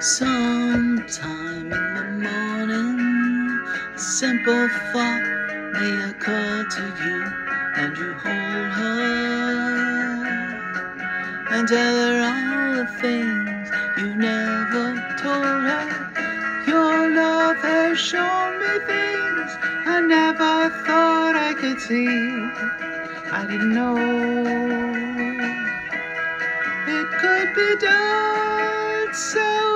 Sometime in the morning, a simple thought may occur to you, and you hold her and tell her all the things you've never told her. Your love has shown me things I never thought I could see. I didn't know it could be done so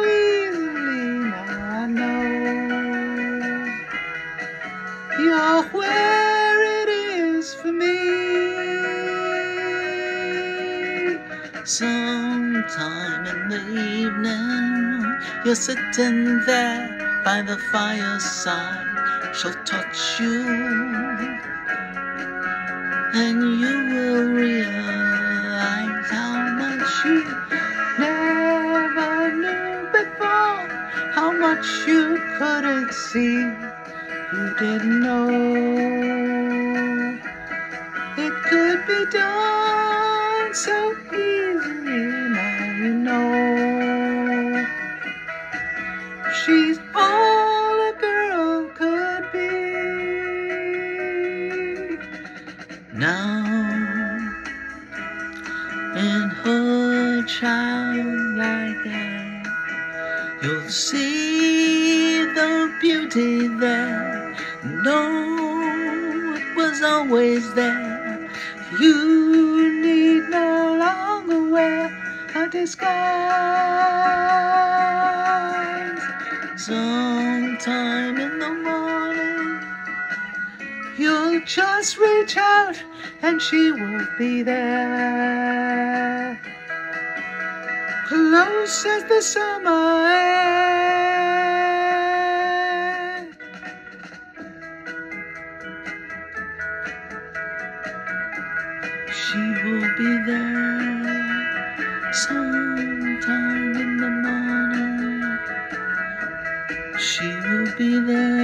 you're where it is for me. Sometime in the evening, you're sitting there by the fireside. She'll touch you, and you will realize how much you never knew before, how much you couldn't see. You didn't know it could be done so easily. Now you know she's all a girl could be. Now, in her childlike eye, you'll see the beauty there. No, it was always there. You need no longer wear a disguise. Sometime in the morning, you'll just reach out and she will be there. Close as the summer air. She will be there sometime in the morning. She will be there.